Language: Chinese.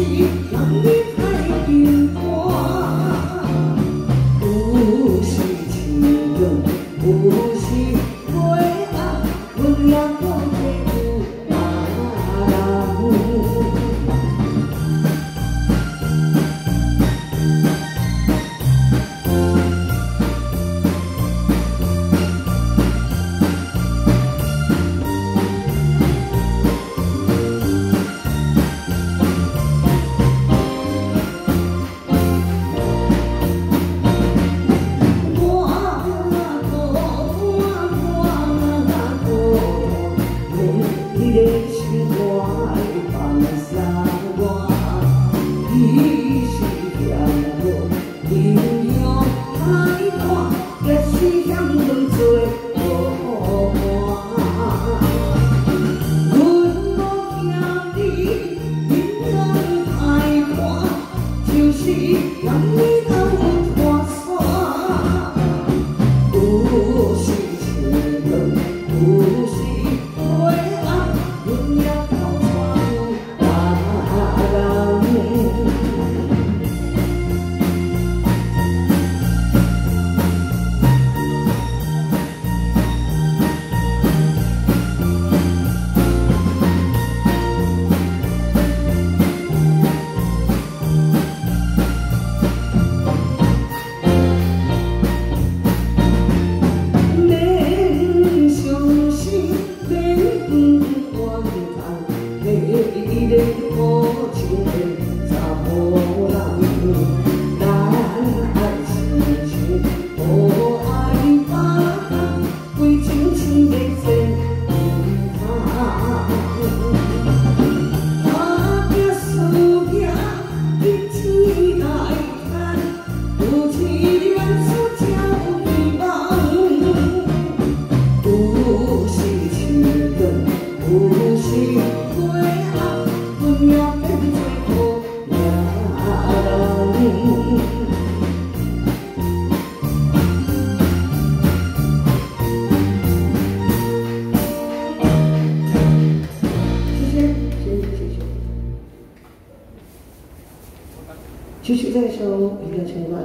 人离开近半，不是情重，不是悲哀。阮也讲。嗯嗯嗯。谢谢，谢谢谢谢。其实那时候应该情况。